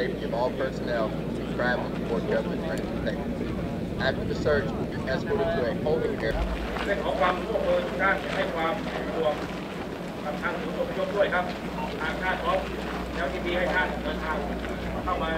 personnel to travel for government transportation. After the search, we'll be escorted to a holding area. เรื่องของความร่วมมือทุกด้านให้ความสะดวกกับทางศูนย์อพยพด้วยครับทางท่านพร้อมแล้วยินดีให้ท่านเดินทางเข้ามา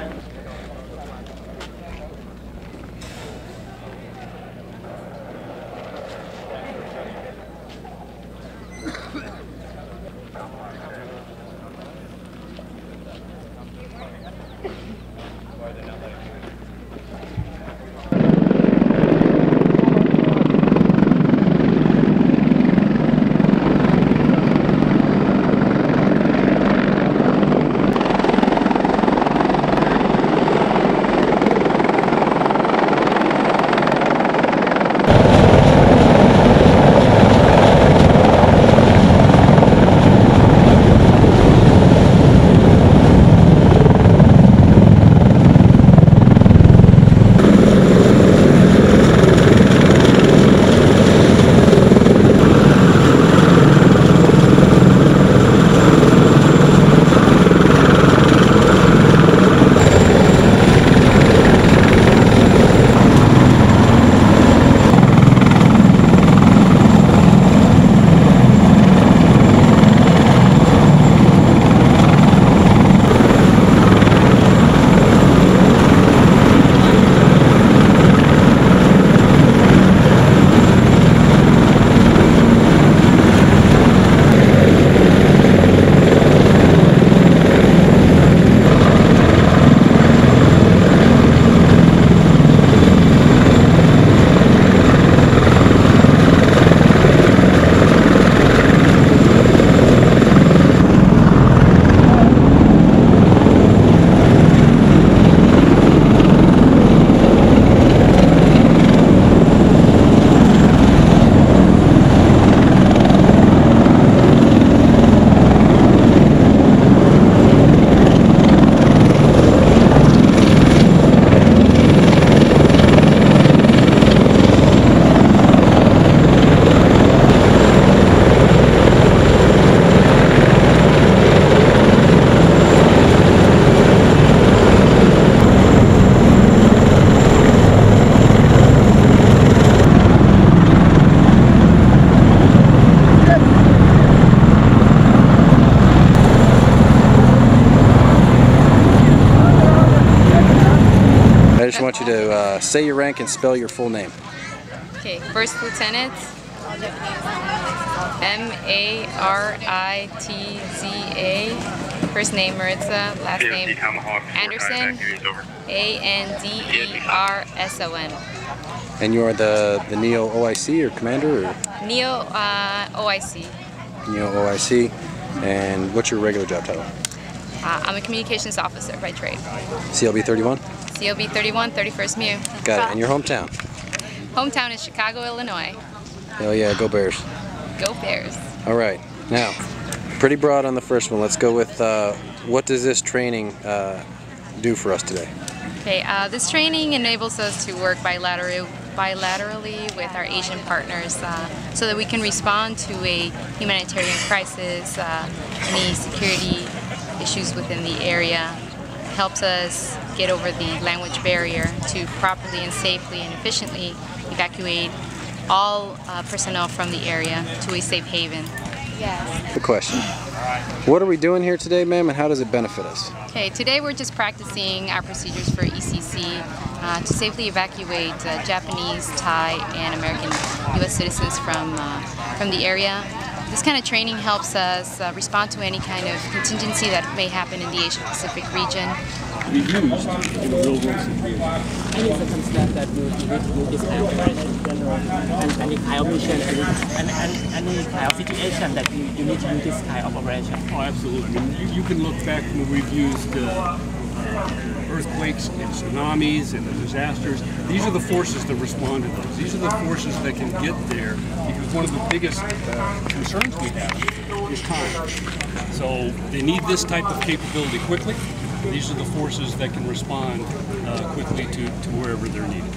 Say your rank and spell your full name. Okay, first lieutenant. M A R I T Z A. First name Maritza, last name Anderson. A N D E R S O N. And you are the, the NEO OIC or commander or Neo uh, OIC. NEO OIC? And what's your regular job title? Uh, I'm a communications officer by trade. CLB 31? COB 31, 31st MEU. Got it. And your hometown? Hometown is Chicago, Illinois. Hell yeah, go Bears. Go Bears. All right. Now, pretty broad on the first one. Let's go with uh, what does this training uh, do for us today? Okay, uh, this training enables us to work bilaterally, bilaterally with our Asian partners uh, so that we can respond to a humanitarian crisis, uh, any security issues within the area. Helps us get over the language barrier to properly and safely and efficiently evacuate all uh, personnel from the area to a safe haven. Yes. The question. What are we doing here today, ma'am, and how does it benefit us? Okay, today we're just practicing our procedures for ECC uh, to safely evacuate uh, Japanese, Thai, and American U.S. citizens from uh, from the area. This kind of training helps us uh, respond to any kind of contingency that may happen in the Asia Pacific region. be used in a real world situation. any circumstance that you you need to do this kind of operation and any kind of mission and, and, and any kind of situation that you, you need to do this kind of operation. Oh, absolutely. I mean, you, you can look back when we've used uh, earthquakes and tsunamis and the disasters. These are the forces that respond to those. These are the forces that can get there because one of the biggest uh, concerns we have is time. So they need this type of capability quickly. These are the forces that can respond uh, quickly to, to wherever they're needed.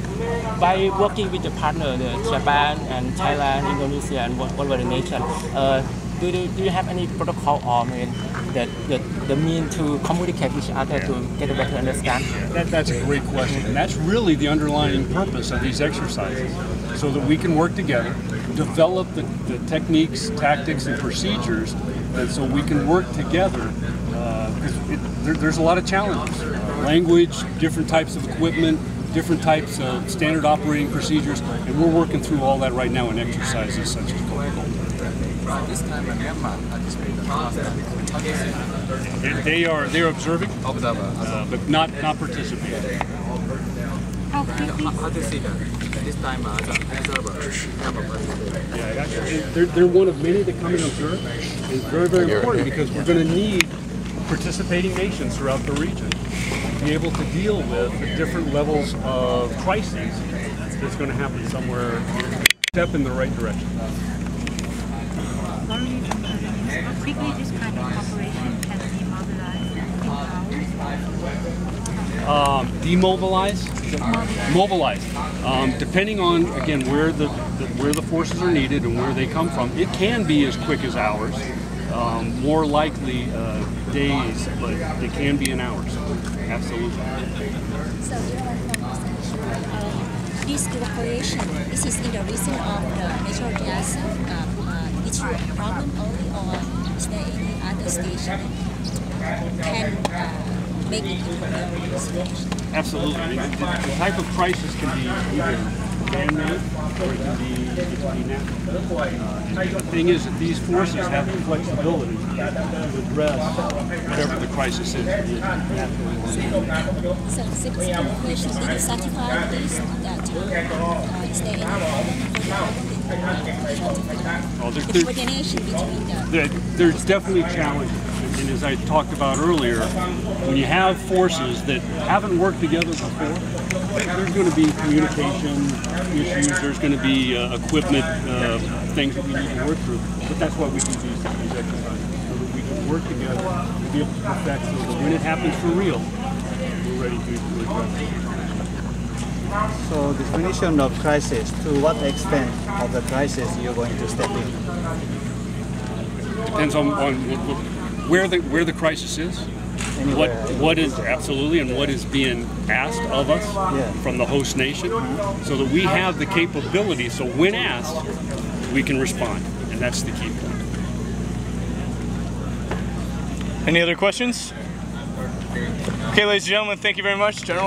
By working with the partner, the Japan and Thailand, Indonesia, and one other nation, uh, do, you, do you have any protocol or I mean, the, the, the mean to communicate with each other to get a better understand? That, that's a great question. And that's really the underlying purpose of these exercises, so that we can work together, develop the, the techniques, tactics, and procedures, and so we can work together. Uh, because there, there's a lot of challenges. Language, different types of equipment, different types of standard operating procedures, and we're working through all that right now in exercises such as Cobra Gold. This time in Myanmar see that? And they are they are observing, Observer. uh, but not not participating. How? This time as an observer, actually, they're, they're one of many that come and observe. It's very, very important because we're going to need participating nations throughout the region to be able to deal with the different levels of crises that's going to happen somewhere. Step in the right direction. How quickly this kind of cooperation can be mobilized Um, demobilize, mobilize. Um, depending on again where the, the where the forces are needed and where they come from, it can be as quick as hours. Um, more likely uh, days, but it can be in hours. Absolutely. So you from this cooperation, this is in the reason of the natural gas uh, uh, problem only, or is there any other station can uh, make it into the situation? Absolutely. I mean, the, the type of crisis can be either man-made or it can be, it can be natural. Uh, the thing is that these forces have the flexibility to address whatever the crisis is. be it natural or man-made. So this cooperation, did you certify this that uh, is there any problem for the problem Oh, there's- the there's- coordination between the there, there's definitely challenges. And as I talked about earlier, when you have forces that haven't worked together before, there's going to be communication issues, there's going to be uh, equipment uh, things that we need to work through. But that's why we can do these, exercises, so that we can work together to be able to perfect so that when it happens for real, we're ready to, to address it. So definition of crisis, to what extent of the crisis you're going to step in? Depends on, on what- what- where the where the crisis is. What what is absolutely and what is being asked of us Yeah. from the host nation, so that we have the capability. So when asked, we can respond, and that's the key point. Any other questions? Okay, ladies and gentlemen, thank you very much, General.